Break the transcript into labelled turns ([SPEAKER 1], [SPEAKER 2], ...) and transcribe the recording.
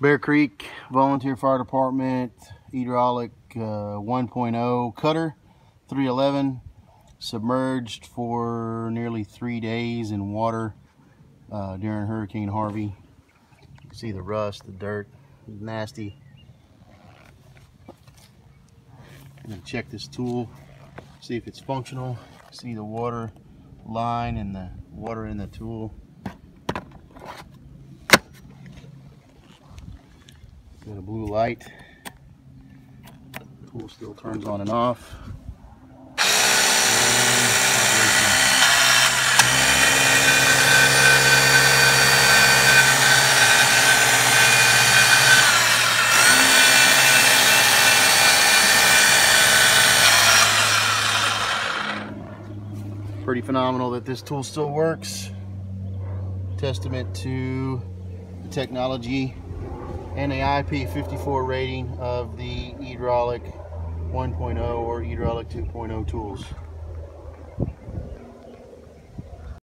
[SPEAKER 1] Bear Creek Volunteer Fire Department eDraulic uh, 1.0 cutter 311 submerged for nearly three days in water uh, during Hurricane Harvey. You can see the rust, the dirt, nasty. I'm gonna check this tool, see if it's functional. See the water line and the water in the tool. Got a blue light. Tool still turns on and off. Pretty phenomenal that this tool still works. Testament to the technology and a IP54 rating of the eDraulic 1.0 or eDraulic 2.0 tools.